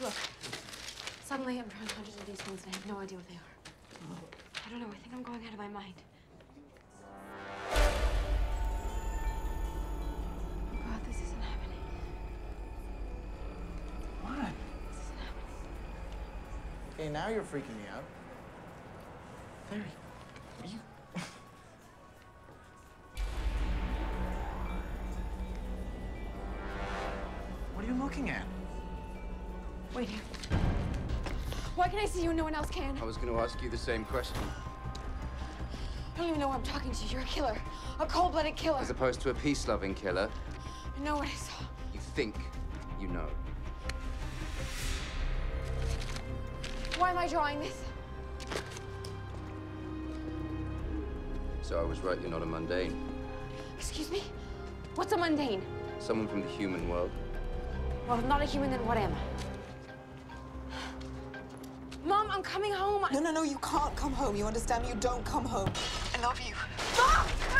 Look, suddenly I'm around hundreds of these things and I have no idea what they are. I don't know, I think I'm going out of my mind. Oh God, this isn't happening. What? This isn't happening. Okay, now you're freaking me out. There. You. what are you looking at? Wait here. Why can I see you and no one else can? I was going to ask you the same question. I don't even know who I'm talking to. You're a killer. A cold-blooded killer. As opposed to a peace-loving killer, I know what I saw. you think you know. Why am I drawing this? So I was right, you're not a mundane. Excuse me? What's a mundane? Someone from the human world. Well, if I'm not a human, then what am I? Mom, I'm coming home. No, no, no, you can't come home. You understand me? You don't come home. I love you.